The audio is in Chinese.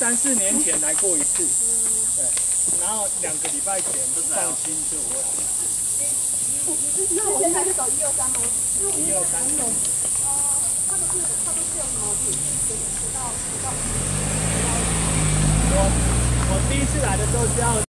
三四年前来过一次，对，然后两个礼拜前放心就我。那我现在是走一二三吗？一二三。哦，他们是他们是有什么体系？到到。我我第一次来的时候是要。